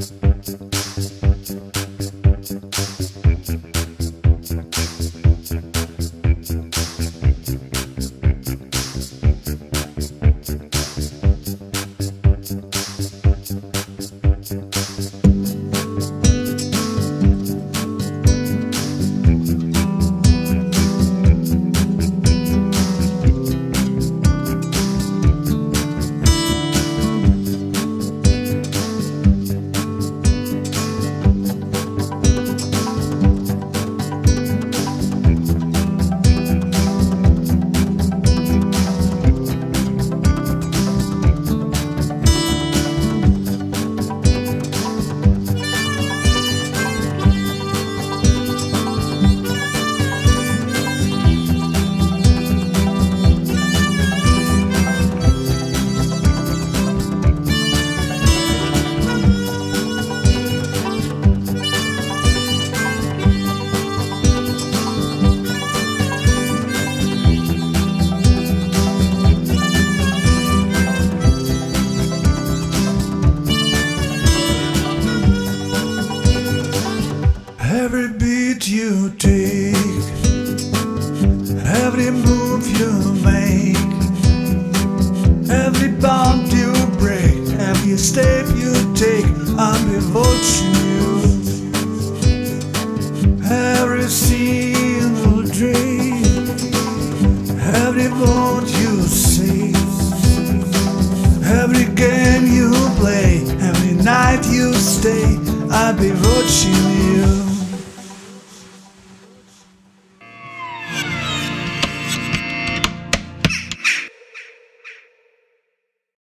Every beat you take, every move you make, every bump you break, every step you take, I'm watching you. Every single dream, every word you say, every game you play, every night you stay, I'll be watching you.